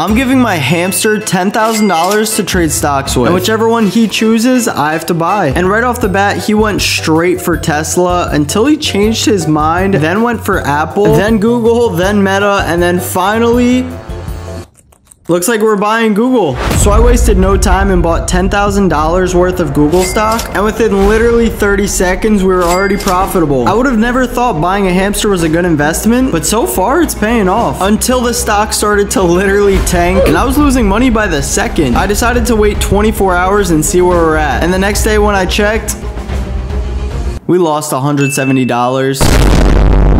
I'm giving my hamster $10,000 to trade stocks with. And whichever one he chooses, I have to buy. And right off the bat, he went straight for Tesla until he changed his mind, then went for Apple, then Google, then Meta, and then finally Looks like we're buying Google. So I wasted no time and bought $10,000 worth of Google stock. And within literally 30 seconds, we were already profitable. I would have never thought buying a hamster was a good investment, but so far it's paying off. Until the stock started to literally tank and I was losing money by the second. I decided to wait 24 hours and see where we're at. And the next day when I checked, we lost $170.